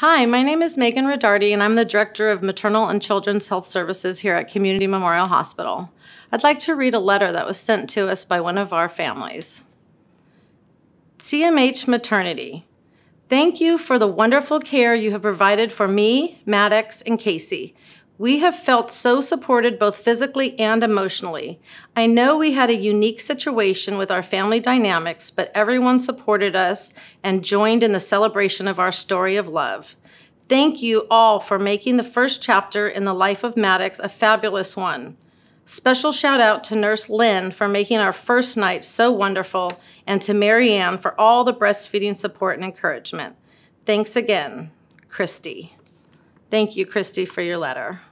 Hi, my name is Megan Rodarty, and I'm the Director of Maternal and Children's Health Services here at Community Memorial Hospital. I'd like to read a letter that was sent to us by one of our families. CMH Maternity, thank you for the wonderful care you have provided for me, Maddox, and Casey. We have felt so supported both physically and emotionally. I know we had a unique situation with our family dynamics, but everyone supported us and joined in the celebration of our story of love. Thank you all for making the first chapter in the life of Maddox a fabulous one. Special shout out to Nurse Lynn for making our first night so wonderful and to Marianne for all the breastfeeding support and encouragement. Thanks again, Christy. Thank you, Christy, for your letter.